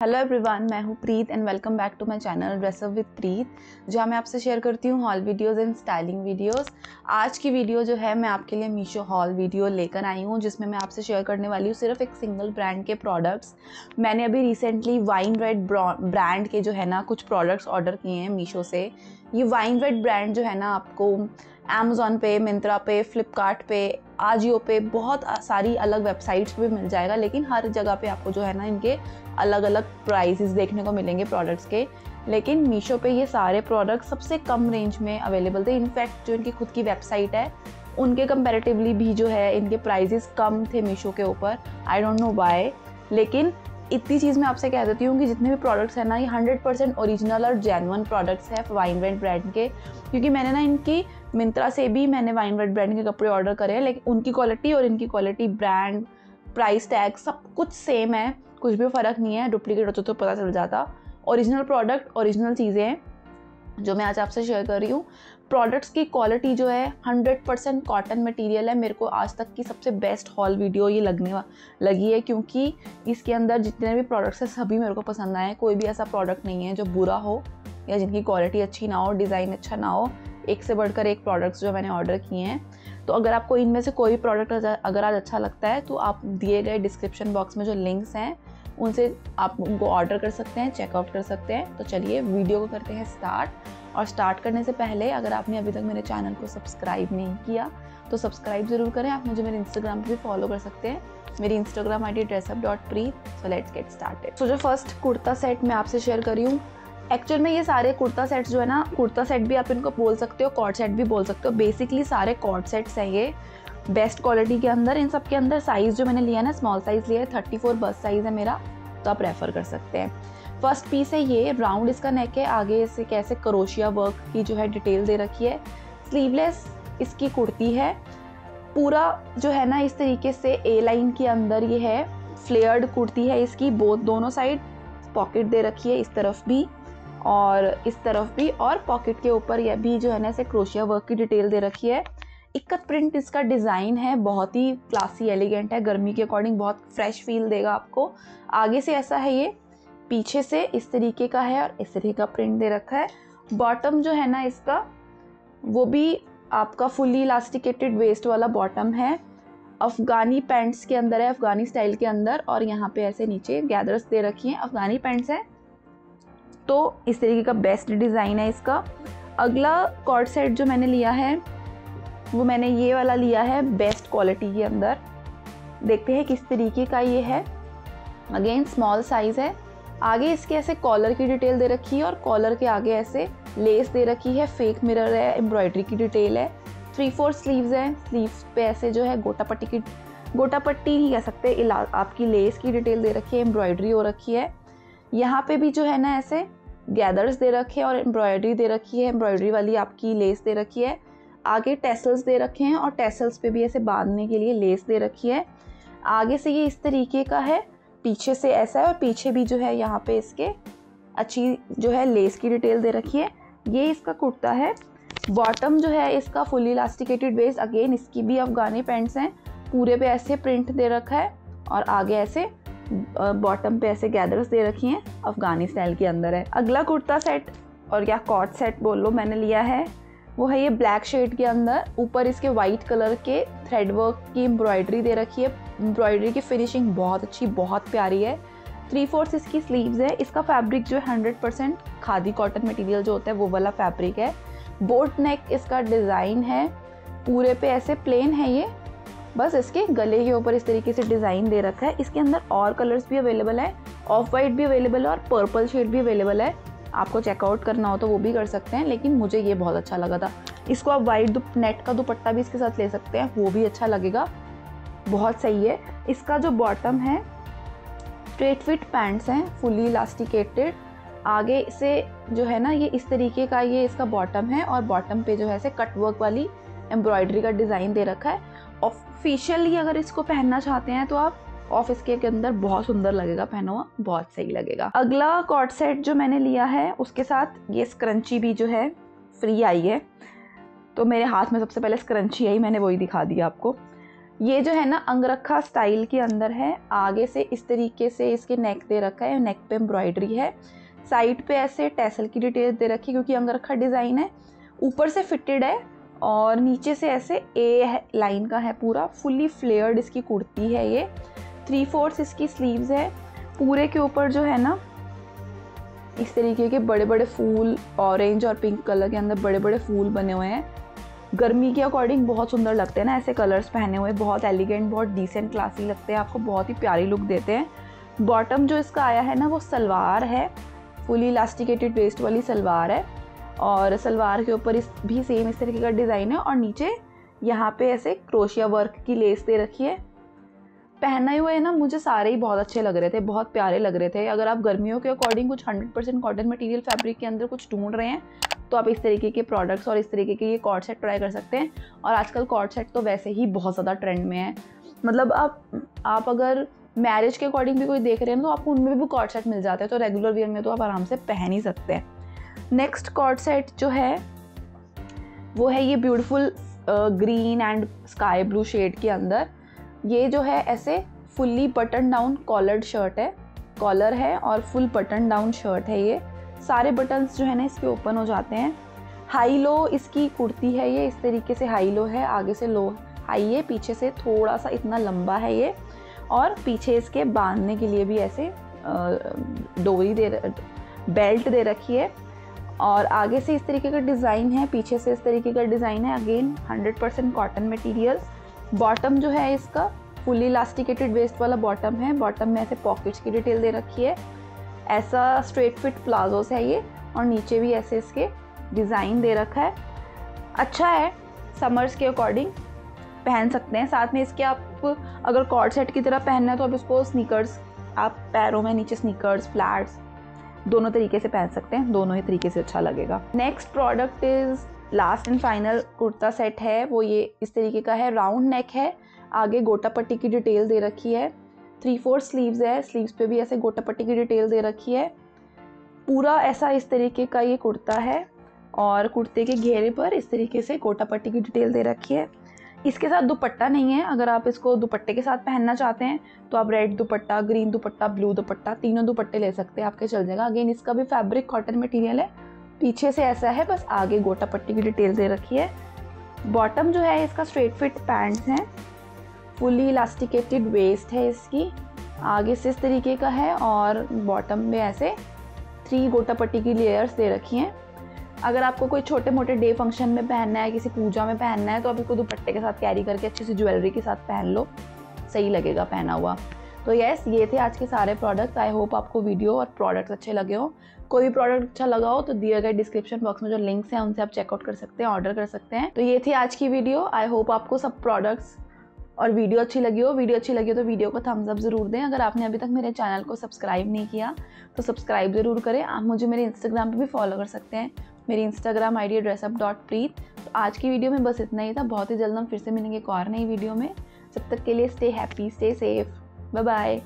Hello everyone मैं हूँ Preet and welcome back to my channel dress up with Preet जहाँ मैं आपसे शेयर करती हूँ haul videos and styling videos आज की वीडियो जो है, मैं आपके लिए मीशो हॉल वीडियो लेकर आई हूँ, जिसमें मैं आपसे शेयर करने वाली हूँ सिर्फ़ एक सिंगल ब्रांड के प्रोडक्ट्स मैंने अभी रिसेंटली वाइन रेड ब्रांड के जो है ना, कुछ प्रोडक्ट्स ऑर्डर किए हैं मीशो से। ये वाइन रेड ब्रांड जो है ना, आपको अमेज़ोन पे मिंत्रा पे फ्लिपकार्ट आजियो पे बहुत सारी अलग वेबसाइट्स पे मिल जाएगा, लेकिन हर जगह पे आपको जो है ना इनके अलग अलग प्राइजेस देखने को मिलेंगे प्रोडक्ट्स के। लेकिन मीशो पे ये सारे प्रोडक्ट्स सबसे कम रेंज में अवेलेबल थे। इनफैक्ट जो इनकी खुद की वेबसाइट है, उनके कंपेरेटिवली भी जो है, इनके प्राइजेस कम थे मीशो के ऊपर। आई डोंट नो बाय लेकिन इतनी चीज़ मैं आपसे कह देती हूँ कि जितने भी प्रोडक्ट्स हैं ना, ये हंड्रेड परसेंट ओरिजिनल और जेनवन प्रोडक्ट्स हैं वाइन रेड ब्रांड के। क्योंकि मैंने ना इनकी, मिंत्रा से भी मैंने वाइन रेड ब्रांड के कपड़े ऑर्डर करे हैं, लेकिन उनकी क्वालिटी और इनकी क्वालिटी ब्रांड प्राइस टैग सब कुछ सेम है, कुछ भी फ़र्क नहीं है डुप्लीकेट होते तो पता चल जाता। ओरिजिनल प्रोडक्ट ओरिजिनल चीज़ें हैं। जो मैं आज आपसे शेयर कर रही हूँ प्रोडक्ट्स की क्वालिटी जो है 100% परसेंट कॉटन मटेरियल है। मेरे को आज तक की सबसे बेस्ट हॉल वीडियो ये लगने लगी है क्योंकि इसके अंदर जितने भी प्रोडक्ट्स हैं, सभी मेरे को पसंद आए हैं। कोई भी ऐसा प्रोडक्ट नहीं है जो बुरा हो या जिनकी क्वालिटी अच्छी ना हो डिज़ाइन अच्छा ना हो। एक से बढ़कर एक प्रोडक्ट्स जो मैंने ऑर्डर किए हैं। तो अगर आपको इनमें से कोई भी प्रोडक्ट अगर आज अच्छा लगता है तो आप दिए गए डिस्क्रिप्शन बॉक्स में जो लिंक्स हैं उनसे आप उनको ऑर्डर कर सकते हैं चेकआउट कर सकते हैं। तो चलिए वीडियो को करते हैं स्टार्ट और स्टार्ट करने से पहले अगर आपने अभी तक मेरे चैनल को सब्सक्राइब नहीं किया तो सब्सक्राइब ज़रूर करें। आप मुझे मेरे इंस्टाग्राम पर भी फॉलो कर सकते हैं। मेरी Instagram I D dress up dot pre so let's get started so जो फ़र्स्ट कुर्ता सेट मैं आपसे शेयर करी हूँ एक्चुअल में ये सारे कुर्ता सेट्स जो है ना, कुर्ता सेट भी आप इनको बोल सकते हो कॉर्ड सेट भी बोल सकते हो। बेसिकली सारे कॉर्ड सेट्स हैं ये। बेस्ट क्वालिटी के अंदर, इन सब के अंदर साइज़ जो मैंने लिया ना स्मॉल साइज़ लिया है थर्टी फोर बस साइज़ है मेरा तो आप रेफ़र कर सकते हैं। फ़र्स्ट पीस है ये राउंड इसका नेक है, आगे इसे कैसे करोशिया वर्क की जो है डिटेल दे रखी है। स्लीवलेस इसकी कुर्ती है। पूरा जो है ना, इस तरीके से ए लाइन के अंदर ये है। फ्लेयर्ड कुर्ती है इसकी बोथ दोनों साइड पॉकेट दे रखी है इस तरफ़ भी और इस तरफ़ भी और पॉकेट के ऊपर यह भी जो है ना, इसे क्रोशिया वर्क की डिटेल दे रखी है। इक्कत प्रिंट इसका डिज़ाइन है, बहुत ही क्लासी एलिगेंट है। गर्मी के अकॉर्डिंग बहुत फ्रेश फील देगा आपको। आगे से ऐसा है ये, पीछे से इस तरीके का है और इस तरीके का प्रिंट दे रखा है। बॉटम जो है ना इसका, वो भी आपका फुली इलास्टिकेटेड वेस्ट वाला बॉटम है। अफ़गानी पैंट्स के अंदर है, अफ़गानी स्टाइल के अंदर और यहाँ पे ऐसे नीचे गैदर्स दे रखी हैं अफ़गानी पैंट्स हैं। तो इस तरीके का बेस्ट डिज़ाइन है इसका। अगला कॉर्ड सेट जो मैंने लिया है वो मैंने ये वाला लिया है बेस्ट क्वालिटी के अंदर। देखते हैं किस तरीके का ये है। अगेन स्मॉल साइज़ है। आगे इसके ऐसे कॉलर की डिटेल दे रखी है और कॉलर के आगे ऐसे लेस दे रखी है। फेक मिरर है एम्ब्रॉयडरी की डिटेल है। थ्री फोर स्लीव्स हैं। स्लीव्स पे ऐसे जो है गोटा पट्टी की गोटा पट्टी ही कह सकते आपकी लेस की डिटेल दे रखी है एम्ब्रॉयडरी हो रखी है। यहाँ पे भी जो है ना ऐसे गैदर्स दे रखे हैं और एम्ब्रॉयडरी दे रखी है। एम्ब्रॉयडरी वाली आपकी लेस दे रखी है। आगे टेसल्स दे रखे हैं और टेसल्स पे भी ऐसे बांधने के लिए लेस दे रखी है। आगे से ये इस तरीके का है, पीछे से ऐसा है और पीछे भी जो है यहाँ पे इसके अच्छी जो है लेस की डिटेल दे रखी है। ये इसका कुर्ता है। बॉटम जो है इसका फुली इलास्टिकेटेड वेस्ट अगेन इसकी भी अफगानी पैंट्स हैं। पूरे पे ऐसे प्रिंट दे रखा है और आगे ऐसे बॉटम पे ऐसे गैदर्स दे रखी हैं। अफगानी स्टाइल के अंदर है। अगला कुर्ता सेट और या कॉट सेट बोल लो, मैंने लिया है। वो है ये ब्लैक शेड के अंदर। ऊपर इसके वाइट कलर के थ्रेड वर्क की एम्ब्रॉयडरी दे रखी है। एम्ब्रॉयडरी की फिनिशिंग बहुत अच्छी, बहुत प्यारी है। थ्री फोर्थ इसकी स्लीव्स है। इसका फैब्रिक जो है hundred percent khadi cotton material जो होता है, वो वाला फैब्रिक है। बोट नेक इसका डिज़ाइन है। पूरे पे ऐसे प्लेन है ये। बस इसके गले के ऊपर इस तरीके से डिज़ाइन दे रखा है। इसके अंदर और कलर्स भी अवेलेबल है। ऑफ़ वाइट भी अवेलेबल है और पर्पल शेड भी अवेलेबल है। आपको चेकआउट करना हो तो वो भी कर सकते हैं, लेकिन मुझे ये बहुत अच्छा लगा था। इसको आप वाइट नेट का दुपट्टा भी इसके साथ ले सकते हैं, वो भी अच्छा लगेगा। बहुत सही है। इसका जो बॉटम है स्ट्रेट फिट पैंट्स हैं फुली इलास्टिकेटेड आगे से जो है ना, ये इस तरीके का ये इसका बॉटम है, और बॉटम पे जो है ऐसे कट वर्क वाली एम्ब्रॉयडरी का डिज़ाइन दे रखा है। ऑफिशियली अगर इसको पहनना चाहते हैं तो आप ऑफ़िस के, अंदर बहुत सुंदर लगेगा पहना हुआ बहुत सही लगेगा। अगला कॉट सेट जो मैंने लिया है उसके साथ ये स्क्रंची भी जो है फ्री आई है। तो मेरे हाथ में सबसे पहले स्क्रंची आई मैंने वही दिखा दिया आपको। ये जो है ना अंगरखा स्टाइल के अंदर है। आगे से इस तरीके से इसके नेक दे रखा है नेक पे एम्ब्रॉयडरी है। साइड पे ऐसे टैसल की डिटेल दे रखी है क्योंकि अंगरखा डिज़ाइन है। ऊपर से फिटेड है और नीचे से ऐसे ए लाइन का है पूरा फुल्ली फ्लेयर्ड इसकी कुर्ती है ये। थ्री फोर्थ इसकी स्लीव्स है। पूरे के ऊपर जो है ना, इस तरीके के बड़े बड़े फूल ऑरेंज और पिंक कलर के अंदर बड़े बड़े फूल बने हुए हैं। गर्मी के अकॉर्डिंग बहुत सुंदर लगते हैं ना, ऐसे कलर्स पहने हुए, बहुत एलिगेंट बहुत डिसेंट क्लासी लगते हैं, आपको बहुत ही प्यारी लुक देते हैं। बॉटम जो इसका आया है ना, वो सलवार है फुली इलास्टिकेटेड वेस्ट वाली सलवार है। और सलवार के ऊपर इस, भी सेम इस तरीके का डिज़ाइन है और नीचे यहाँ पे ऐसे क्रोशिया वर्क की लेस दे रखी है। पहने हुए ना, मुझे सारे ही बहुत अच्छे लग रहे थे, बहुत प्यारे लग रहे थे। अगर आप गर्मियों के अकॉर्डिंग कुछ 100% परसेंट कॉटन मटीरियल फैब्रिक के अंदर कुछ ढूंढ रहे हैं तो आप इस तरीके के प्रोडक्ट्स और इस तरीके के ये कॉर्ड सेट ट्राई कर सकते हैं। और आजकल कॉर्ड सेट तो वैसे ही बहुत ज़्यादा ट्रेंड में है। मतलब आप आप अगर मैरिज के अकॉर्डिंग भी कोई देख रहे हैं तो आपको उनमें भी कॉर्ड सेट मिल जाते हैं तो रेगुलर वेयर में तो आप आराम से पहन ही सकते हैं। नेक्स्ट कॉर्ड सेट जो है, वो है ये beautiful green and sky blue shade के अंदर। ये जो है ऐसे fully button down collared shirt है कॉलर है और फुल बटन डाउन शर्ट है ये। सारे बटन्स जो है ना इसके ओपन हो जाते हैं। हाई लो इसकी कुर्ती है ये, इस तरीके से हाई लो है, आगे से लो हाई है पीछे से थोड़ा सा इतना लंबा है ये। और पीछे इसके बांधने के लिए भी ऐसे डोरी दे बेल्ट दे रखी है। और आगे से इस तरीके का डिज़ाइन है, पीछे से इस तरीके का डिज़ाइन है। Again 100% percent cotton material bottom जो है इसका फुली इलास्टिकेटेड वेस्ट वाला बॉटम है। बॉटम में ऐसे पॉकेट्स की डिटेल दे रखी है। ऐसा स्ट्रेट फिट प्लाजोस है ये, और नीचे भी ऐसे इसके डिज़ाइन दे रखा है। अच्छा है समर्स के अकॉर्डिंग पहन सकते हैं। साथ में इसके आप अगर कॉर्ड सेट की तरह पहनना है तो आप इसको स्नीकर्स आप पैरों में नीचे स्नीकर्स फ्लैट्स दोनों तरीके से पहन सकते हैं। दोनों ही तरीके से अच्छा लगेगा। Next product is last and final kurta set है, वो ये इस तरीके का है, राउंड नेक है, आगे गोटा पट्टी की डिटेल दे रखी है थ्री फोर स्लीव्स है स्लीव्स पे भी ऐसे गोटा पट्टी की डिटेल दे रखी है। पूरा ऐसा इस तरीके का ये कुर्ता है और कुर्ते के घेरे पर इस तरीके से गोटा पट्टी की डिटेल दे रखी है। इसके साथ दुपट्टा नहीं है, अगर आप इसको दुपट्टे के साथ पहनना चाहते हैं तो आप red dupatta green dupatta blue dupatta, तीनों दुपट्टे ले सकते हैं, आपके चल जाएगा। अगेन इसका भी फैब्रिक कॉटन मटेरियल है पीछे से ऐसा है, बस आगे गोटा पट्टी की डिटेल दे रखी है। बॉटम जो है, इसका स्ट्रेट फिट पैंट्स हैं। फुली इलास्टिकेटेड वेस्ट है इसकी। आगे से इस तरीके का है और बॉटम में ऐसे थ्री गोटा पट्टी की लेयर्स दे रखी हैं। अगर आपको कोई छोटे मोटे डे फ़ंक्शन में पहनना है, किसी पूजा में पहनना है तो आप इसको दुपट्टे के साथ कैरी करके अच्छी से ज्वेलरी के साथ पहन लो। सही लगेगा पहना हुआ। तो यस ये थे आज के सारे प्रोडक्ट्स आई होप आपको वीडियो और प्रोडक्ट्स अच्छे लगे हो. कोई भी प्रोडक्ट अच्छा लगा हो तो दिए गए डिस्क्रिप्शन बॉक्स में जो लिंक्स हैं, उनसे आप चेकआउट कर सकते हैं ऑर्डर कर सकते हैं. तो ये थी आज की वीडियो आई होप आपको सब प्रोडक्ट्स और वीडियो अच्छी लगी हो. वीडियो अच्छी लगी हो तो वीडियो को थम्स अप ज़रूर दें. अगर आपने अभी तक मेरे चैनल को सब्सक्राइब नहीं किया तो सब्सक्राइब ज़रूर करें. आप मुझे मेरे इंस्टाग्राम पे भी फॉलो कर सकते हैं. मेरी Instagram I D dress up dot Preet तो आज की वीडियो में बस इतना ही था. बहुत ही जल्द हम फिर से मिलेंगे एक और नई वीडियो में. जब तक के लिए stay happy stay safe Bye bye.